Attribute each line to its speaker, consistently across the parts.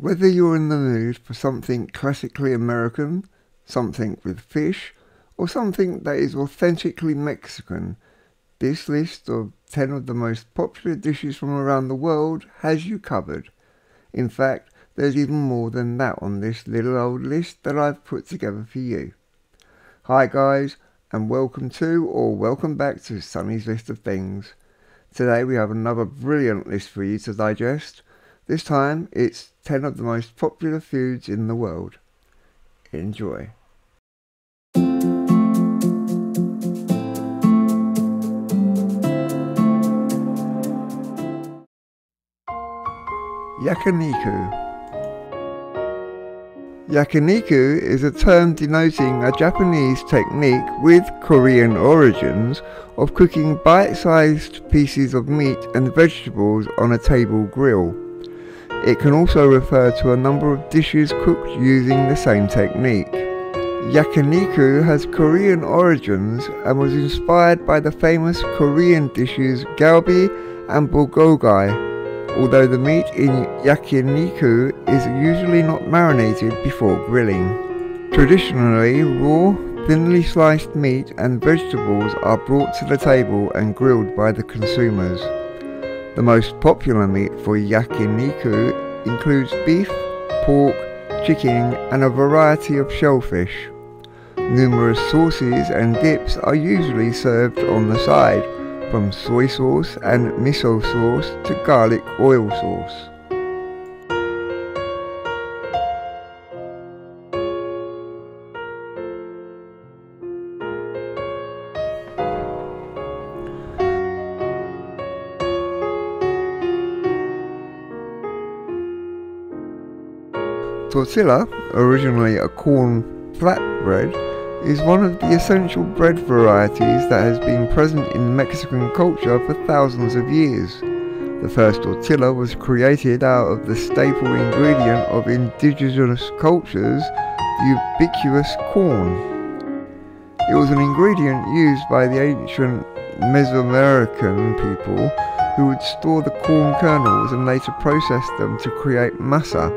Speaker 1: Whether you're in the mood for something classically American, something with fish, or something that is authentically Mexican, this list of 10 of the most popular dishes from around the world has you covered. In fact, there's even more than that on this little old list that I've put together for you. Hi guys, and welcome to or welcome back to Sonnies List of Things. Today we have another brilliant list for you to digest. This time it's 10 of the most popular foods in the world. Enjoy. Yakiniku Yakiniku is a term denoting a Japanese technique with Korean origins of cooking bite-sized pieces of meat and vegetables on a table grill. It can also refer to a number of dishes cooked using the same technique. Yakiniku has Korean origins and was inspired by the famous Korean dishes galbi and bulgogi, although the meat in yakiniku is usually not marinated before grilling. Traditionally, raw, thinly sliced meat and vegetables are brought to the table and grilled by the consumers. The most popular meat for yakiniku includes beef, pork, chicken and a variety of shellfish. Numerous sauces and dips are usually served on the side, from soy sauce and miso sauce to garlic oil sauce. Tortilla, originally a corn flatbread, is one of the essential bread varieties that has been present in Mexican culture for thousands of years. The first tortilla was created out of the staple ingredient of indigenous cultures, the ubiquitous corn. It was an ingredient used by the ancient Mesoamerican people who would store the corn kernels and later process them to create masa,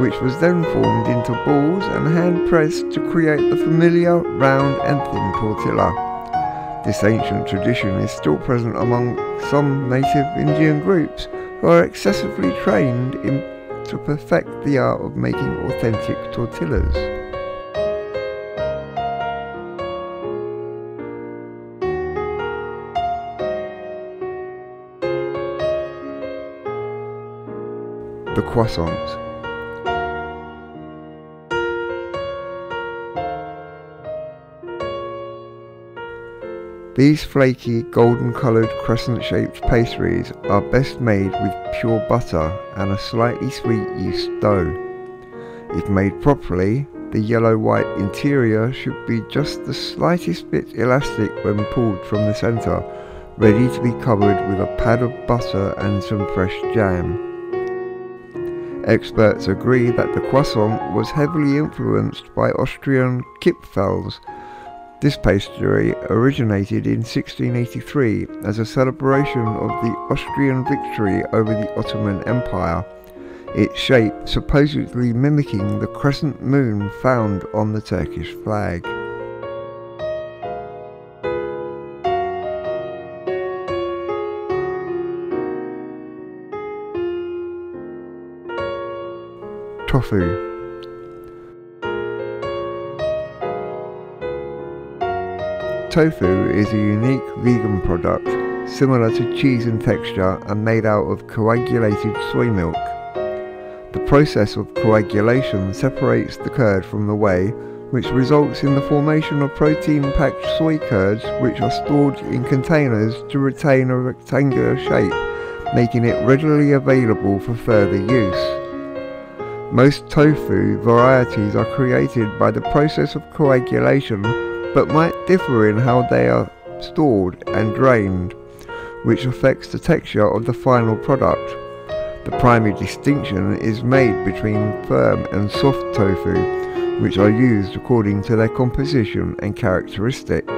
Speaker 1: which was then formed into balls and hand pressed to create the familiar round and thin tortilla. This ancient tradition is still present among some native Indian groups who are excessively trained in, to perfect the art of making authentic tortillas. The croissants. These flaky, golden coloured crescent shaped pastries are best made with pure butter and a slightly sweet yeast dough. If made properly, the yellow-white interior should be just the slightest bit elastic when pulled from the centre, ready to be covered with a pad of butter and some fresh jam. Experts agree that the croissant was heavily influenced by Austrian Kipfels, this pastry originated in 1683 as a celebration of the Austrian victory over the Ottoman Empire, its shape supposedly mimicking the crescent moon found on the Turkish flag. Tofu Tofu is a unique vegan product similar to cheese in texture and made out of coagulated soy milk. The process of coagulation separates the curd from the whey, which results in the formation of protein-packed soy curds which are stored in containers to retain a rectangular shape, making it readily available for further use. Most tofu varieties are created by the process of coagulation but might differ in how they are stored and drained, which affects the texture of the final product. The primary distinction is made between firm and soft tofu, which are used according to their composition and characteristics.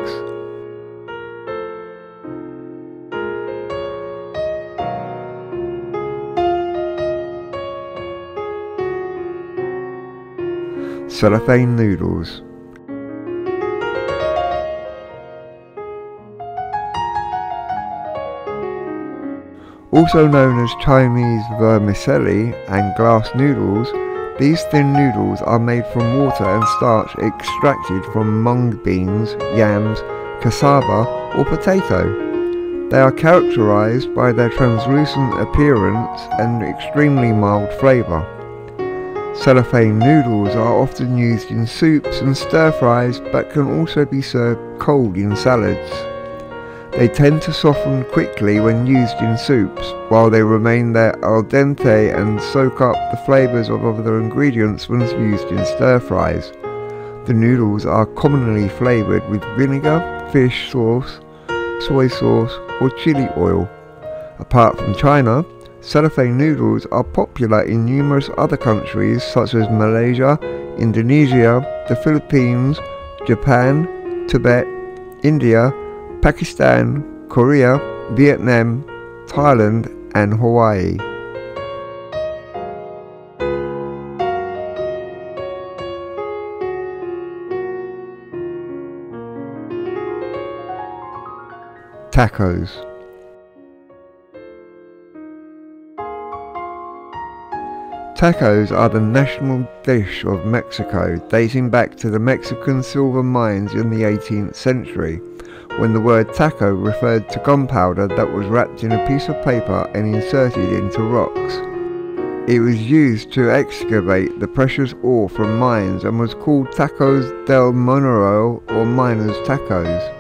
Speaker 1: cellophane noodles. Also known as Chinese vermicelli and glass noodles, these thin noodles are made from water and starch extracted from mung beans, yams, cassava or potato. They are characterized by their translucent appearance and extremely mild flavor. Cellophane noodles are often used in soups and stir-fries but can also be served cold in salads. They tend to soften quickly when used in soups, while they remain there al dente and soak up the flavours of other ingredients when used in stir-fries. The noodles are commonly flavoured with vinegar, fish sauce, soy sauce or chili oil. Apart from China, cellophane noodles are popular in numerous other countries such as Malaysia, Indonesia, the Philippines, Japan, Tibet, India, Pakistan, Korea, Vietnam, Thailand and Hawaii. Tacos Tacos are the national dish of Mexico, dating back to the Mexican silver mines in the 18th century when the word taco referred to gunpowder that was wrapped in a piece of paper and inserted into rocks. It was used to excavate the precious ore from mines and was called tacos del monero or miners tacos.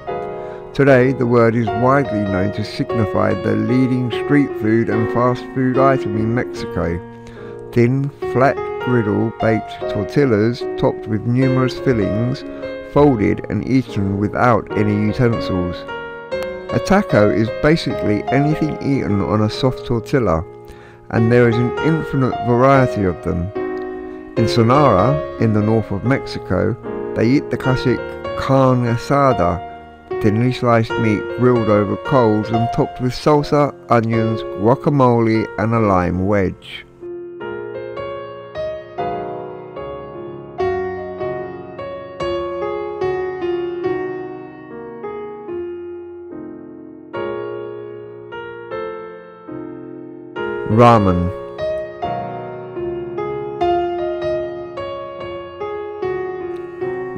Speaker 1: Today, the word is widely known to signify the leading street food and fast food item in Mexico. Thin, flat griddle baked tortillas topped with numerous fillings folded and eaten without any utensils. A taco is basically anything eaten on a soft tortilla, and there is an infinite variety of them. In Sonora, in the north of Mexico, they eat the classic carne asada, thinly sliced meat grilled over coals and topped with salsa, onions, guacamole and a lime wedge. Ramen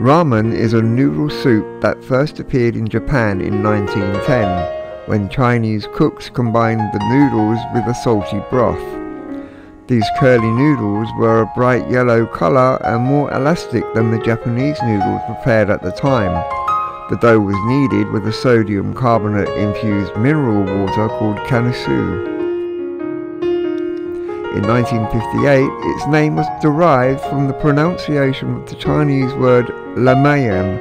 Speaker 1: Ramen is a noodle soup that first appeared in Japan in 1910 when Chinese cooks combined the noodles with a salty broth. These curly noodles were a bright yellow colour and more elastic than the Japanese noodles prepared at the time. The dough was kneaded with a sodium carbonate infused mineral water called kanisu. In 1958, its name was derived from the pronunciation of the Chinese word lamayan,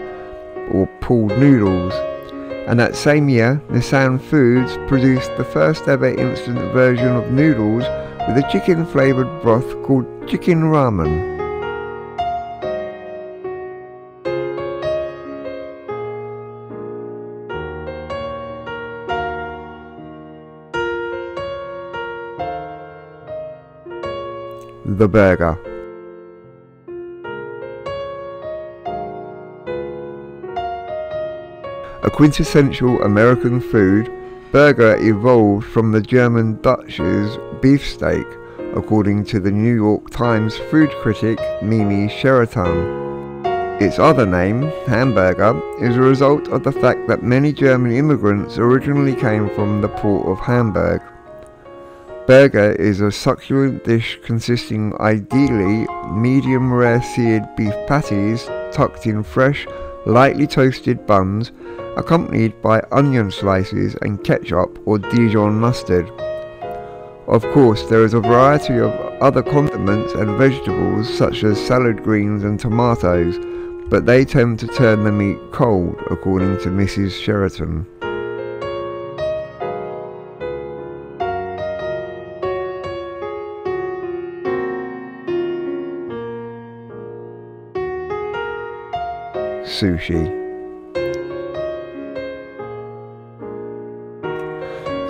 Speaker 1: or pulled noodles. And that same year, Nissin Foods produced the first ever instant version of noodles with a chicken flavoured broth called chicken ramen. The burger. A quintessential American food, burger evolved from the German Dutch's beefsteak, according to the New York Times food critic Mimi Sheraton. Its other name, hamburger, is a result of the fact that many German immigrants originally came from the port of Hamburg. Burger is a succulent dish consisting ideally medium rare seared beef patties tucked in fresh, lightly toasted buns accompanied by onion slices and ketchup or Dijon mustard. Of course, there is a variety of other condiments and vegetables such as salad greens and tomatoes, but they tend to turn the meat cold, according to Mrs. Sheraton. Sushi.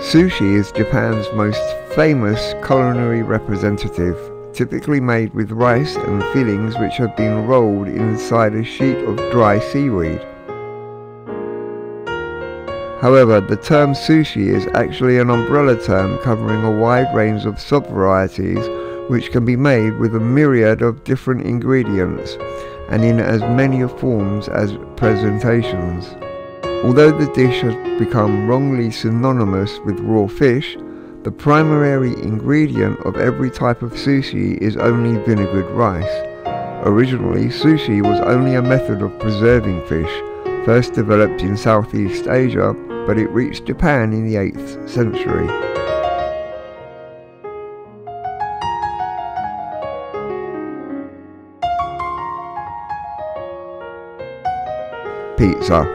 Speaker 1: Sushi is Japan's most famous culinary representative, typically made with rice and fillings which have been rolled inside a sheet of dry seaweed. However, the term sushi is actually an umbrella term covering a wide range of sub-varieties which can be made with a myriad of different ingredients and in as many forms as presentations. Although the dish has become wrongly synonymous with raw fish, the primary ingredient of every type of sushi is only vinegared rice. Originally, sushi was only a method of preserving fish, first developed in Southeast Asia but it reached Japan in the 8th century. Pizza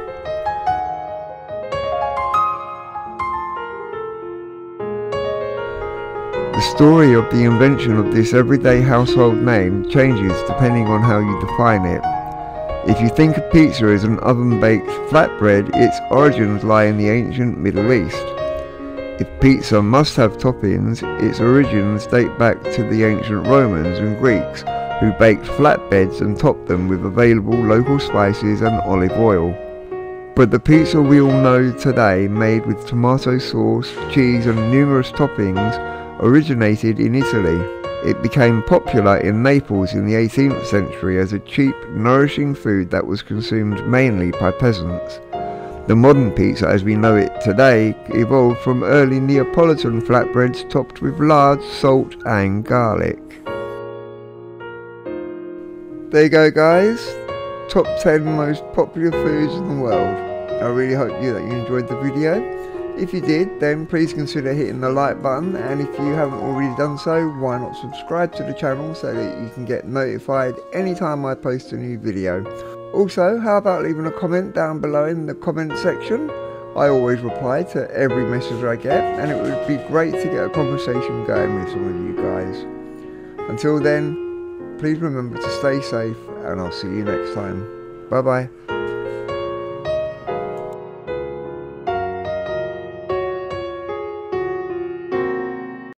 Speaker 1: The story of the invention of this everyday household name changes depending on how you define it. If you think of pizza as an oven-baked flatbread, its origins lie in the ancient Middle East. If pizza must have toppings, its origins date back to the ancient Romans and Greeks, who baked flatbreads and topped them with available local spices and olive oil. But the pizza we all know today, made with tomato sauce, cheese and numerous toppings, originated in Italy. It became popular in Naples in the 18th century as a cheap, nourishing food that was consumed mainly by peasants. The modern pizza as we know it today evolved from early Neapolitan flatbreads topped with lard, salt and garlic. There you go guys, top 10 most popular foods in the world. I really hope you that you enjoyed the video. If you did, then please consider hitting the like button and if you haven't already done so, why not subscribe to the channel so that you can get notified anytime I post a new video. Also, how about leaving a comment down below in the comment section? I always reply to every message I get and it would be great to get a conversation going with some of you guys. Until then, please remember to stay safe and I'll see you next time. Bye bye.